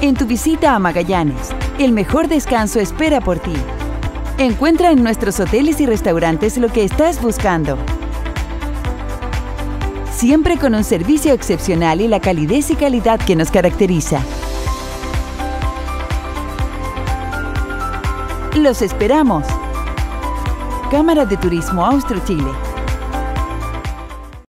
En tu visita a Magallanes, el mejor descanso espera por ti. Encuentra en nuestros hoteles y restaurantes lo que estás buscando. Siempre con un servicio excepcional y la calidez y calidad que nos caracteriza. Los esperamos. Cámara de Turismo Austro Chile.